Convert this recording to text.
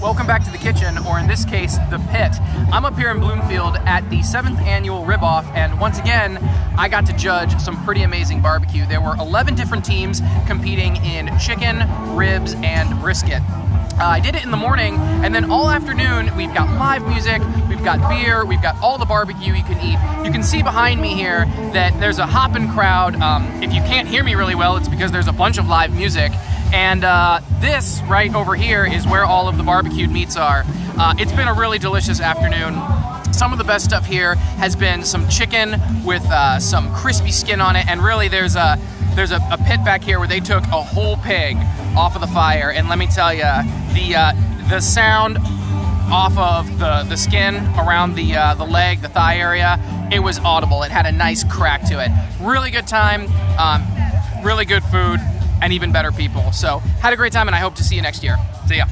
Welcome back to the kitchen, or in this case, the pit. I'm up here in Bloomfield at the seventh annual Rib Off, and once again, I got to judge some pretty amazing barbecue. There were 11 different teams competing in chicken, ribs, and brisket. Uh, I did it in the morning, and then all afternoon we've got live music, we've got beer, we've got all the barbecue you can eat. You can see behind me here that there's a hopping crowd. Um, if you can't hear me really well, it's because there's a bunch of live music. And uh, this right over here is where all of the barbecued meats are. Uh, it's been a really delicious afternoon. Some of the best stuff here has been some chicken with uh, some crispy skin on it, and really there's a there's a, a, pit back here where they took a whole pig off of the fire, and let me tell you, the uh, the sound off of the the skin around the uh, the leg, the thigh area, it was audible. It had a nice crack to it. Really good time. Um, really good food and even better people. So had a great time and I hope to see you next year. See ya.